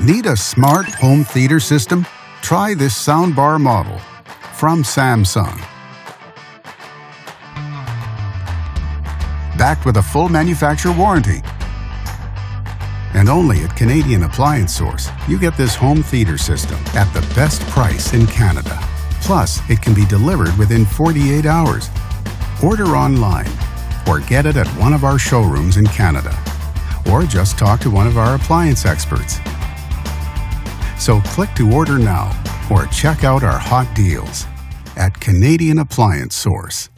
Need a smart home theater system? Try this soundbar model from Samsung. Backed with a full manufacturer warranty. And only at Canadian Appliance Source, you get this home theater system at the best price in Canada. Plus, it can be delivered within 48 hours. Order online or get it at one of our showrooms in Canada. Or just talk to one of our appliance experts. So click to order now or check out our hot deals at Canadian Appliance Source.